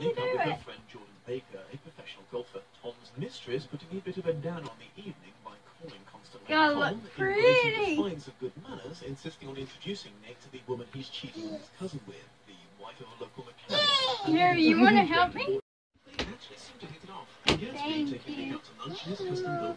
Do with her it? friend Jordan Baker, a professional golfer. Tom's mistress putting a bit of a down on the evening by calling constantly. God, Tom, look pretty. signs of good manners, insisting on introducing Nick to the woman he's cheating on his cousin with, the wife of a local mechanic. Here, you wanna help me? They actually seem to hit it off. Been Thank you. out to lunch in his custom yellow.